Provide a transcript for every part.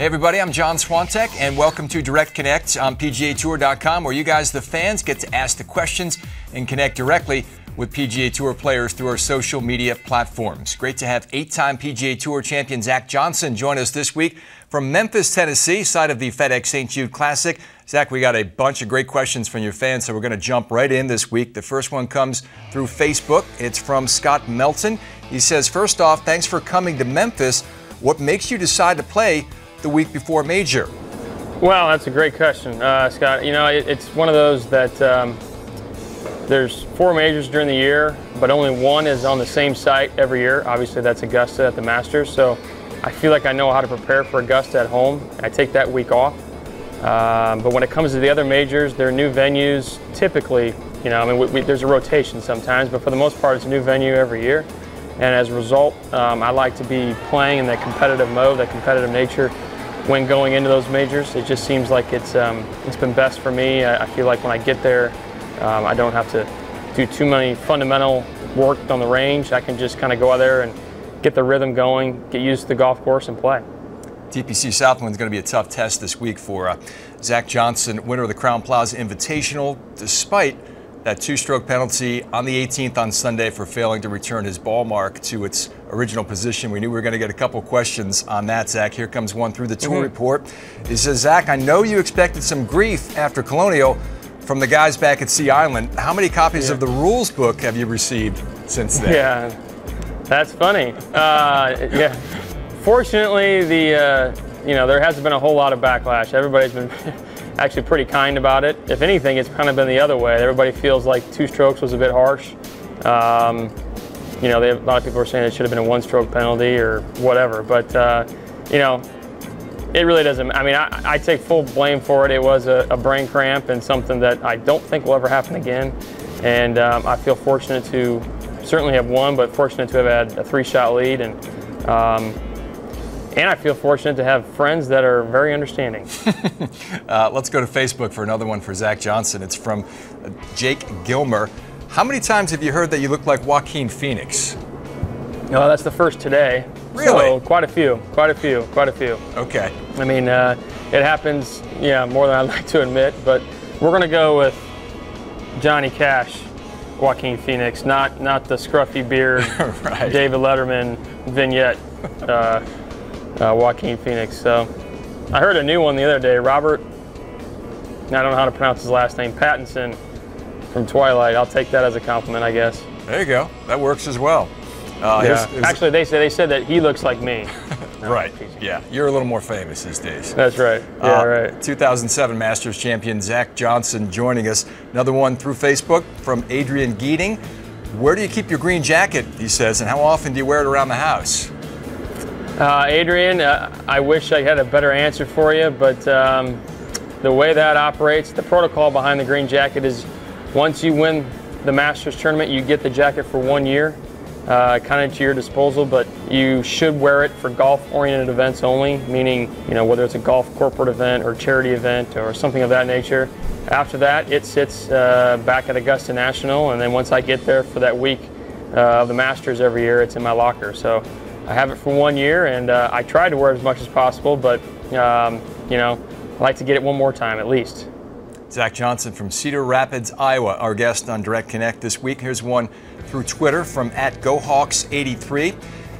Hey everybody, I'm John Swantek, and welcome to Direct Connect on PGATour.com, where you guys, the fans, get to ask the questions and connect directly with PGA Tour players through our social media platforms. Great to have eight-time PGA Tour champion Zach Johnson join us this week from Memphis, Tennessee, side of the FedEx St. Jude Classic. Zach, we got a bunch of great questions from your fans, so we're going to jump right in this week. The first one comes through Facebook. It's from Scott Melton. He says, First off, thanks for coming to Memphis. What makes you decide to play the week before major? Well, that's a great question, uh, Scott. You know, it, it's one of those that um, there's four majors during the year, but only one is on the same site every year. Obviously, that's Augusta at the Masters. So I feel like I know how to prepare for Augusta at home. I take that week off. Um, but when it comes to the other majors, they're new venues. Typically, you know, I mean, we, we, there's a rotation sometimes, but for the most part, it's a new venue every year. And as a result, um, I like to be playing in that competitive mode, that competitive nature when going into those majors. It just seems like it's um, it's been best for me. I, I, feel like when I get there, um, I don't have to do too many fundamental work on the range. I can just kind of go out there and get the rhythm going, get used to the golf course, and play. TPC Southwind is going to be a tough test this week for uh, Zach Johnson, winner of the Crowne Plaza Invitational, despite that two-stroke penalty on the 18th on Sunday for failing to return his ball mark to its original position. We knew we were going to get a couple questions on that, Zach. Here comes one through the tour mm -hmm. report. He says, Zach, I know you expected some grief after Colonial from the guys back at Sea Island. How many copies yeah. of the rules book have you received since then? Yeah, that's funny. Uh, yeah, fortunately, the uh, you know there hasn't been a whole lot of backlash. Everybody's been actually pretty kind about it. If anything, it's kind of been the other way. Everybody feels like two strokes was a bit harsh. Um, you know, a lot of people are saying it should have been a one-stroke penalty or whatever. But uh, you know, it really doesn't. I mean, I, I take full blame for it. It was a, a, brain cramp and something that I don't think will ever happen again. And um, I feel fortunate to certainly have won, but fortunate to have had a three-shot lead and. Um, and I feel fortunate to have friends that are very understanding. uh, let's go to Facebook for another one for Zach Johnson. It's from uh, Jake Gilmer. How many times have you heard that you look like Joaquin Phoenix? No, that's the first today. Really? So quite a few, quite a few, quite a few. Okay. I mean, uh, it happens, yeah, more than I'd like to admit, but we're going to go with Johnny Cash, Joaquin Phoenix, not not the scruffy beard, right. David Letterman vignette. Uh, uh, Joaquin Phoenix. So I heard a new one the other day. Robert, I don't know how to pronounce his last name, Pattinson from Twilight. I'll take that as a compliment, I guess. There you go. That works as well. Uh, yeah. His, his Actually, they say they said that he looks like me. No, right. Yeah. You're a little more famous these days. That's right. Yeah, uh, right. 2007 Masters champion Zach Johnson joining us. Another one through Facebook from Adrian Geeting. Where do you keep your green jacket? He says, and how often do you wear it around the house? Uh, Adrian, uh, I wish I had a better answer for you, but um, the way that operates, the protocol behind the green jacket is once you win the Masters tournament, you get the jacket for one year, uh, kind of to your disposal, but you should wear it for golf-oriented events only, meaning, you know, whether it's a golf corporate event or charity event or something of that nature. After that, it sits uh, back at Augusta National, and then once I get there for that week uh, of the Masters every year, it's in my locker. So I have it for one year, and uh, I try to wear it as much as possible, but um, you know, I like to get it one more time at least. Zach Johnson from Cedar Rapids, Iowa, our guest on Direct Connect this week. Here's one through Twitter from at GoHawks83.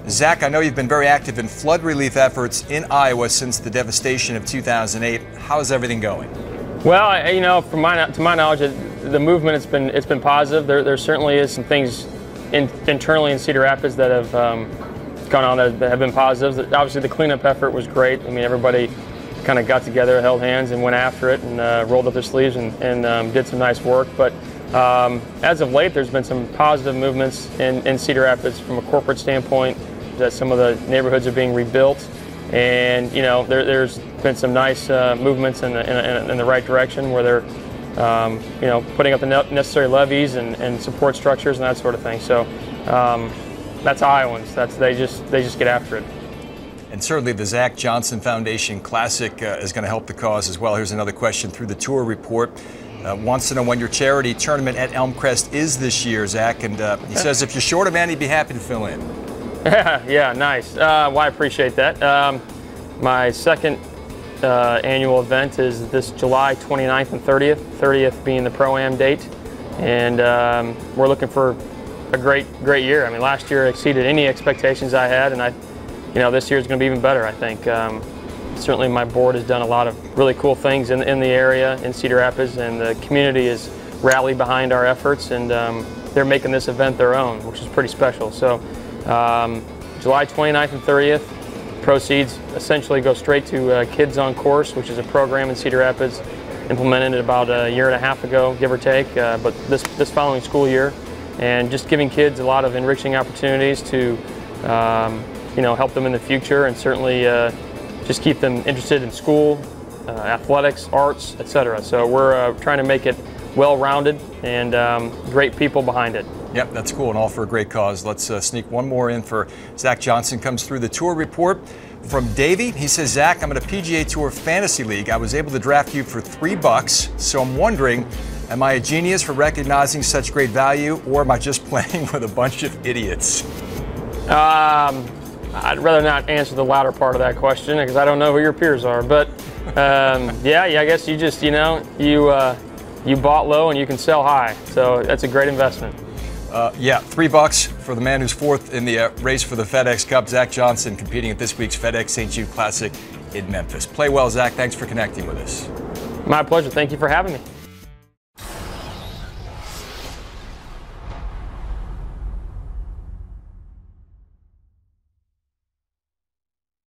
Zach, I know you've been very active in flood relief efforts in Iowa since the devastation of 2008. How's everything going? Well, you know, from my to my knowledge, the movement has been it's been positive. There, there certainly is some things in, internally in Cedar Rapids that have um, gone on that have been positives. Obviously, the cleanup effort was great. I mean, everybody kind of got together, held hands, and went after it, and uh, rolled up their sleeves and, and um, did some nice work. But um, as of late, there's been some positive movements in, in Cedar Rapids from a corporate standpoint. That some of the neighborhoods are being rebuilt, and you know there, has been some nice uh, movements in the, in, in, the right direction where they're um, you know putting up the necessary levees and, and support structures and that sort of thing. So. That's Iowans. That's they just they just get after it. And certainly the Zach Johnson Foundation Classic uh, is going to help the cause as well. Here's another question through the tour report. Uh, wants to know when your charity tournament at Elmcrest is this year, Zach. And uh, he says if you're short a man, he'd be happy to fill in. Yeah, yeah, nice. Uh, well, I appreciate that. Um, my second uh, annual event is this July 29th and 30th, 30th being the Pro-Am date. And um, we're looking for a great, great year. I mean, last year exceeded any expectations I had, and I, you know, this year is going to be even better, I think. Um, certainly my board has done a lot of really cool things in, in the area in Cedar Rapids, and the community has rallied behind our efforts, and um, they're making this event their own, which is pretty special. So um, July 29th and 30th, proceeds essentially go straight to uh, Kids on Course, which is a program in Cedar Rapids implemented about a year and a half ago, give or take, uh, but this, this following school year, and just giving kids a lot of enriching opportunities to um, you know, help them in the future and certainly uh, just keep them interested in school, uh, athletics, arts, etc. So we're uh, trying to make it well-rounded and um, great people behind it. Yep, that's cool and all for a great cause. Let's uh, sneak one more in for Zach Johnson. Comes through the tour report from Davey. He says, Zach, I'm in a PGA Tour Fantasy League. I was able to draft you for three bucks, so I'm wondering, am I a genius for recognizing such great value, or am I just playing with a bunch of idiots? Um, I'd rather not answer the latter part of that question because I don't know who your peers are. But um, yeah, yeah, I guess you just you know you uh, you bought low and you can sell high, so that's a great investment. Uh, yeah, three bucks for the man who's fourth in the uh, race for the FedEx Cup, Zach Johnson, competing at this week's FedEx St. Jude Classic in Memphis. Play well, Zach. Thanks for connecting with us. My pleasure. Thank you for having me.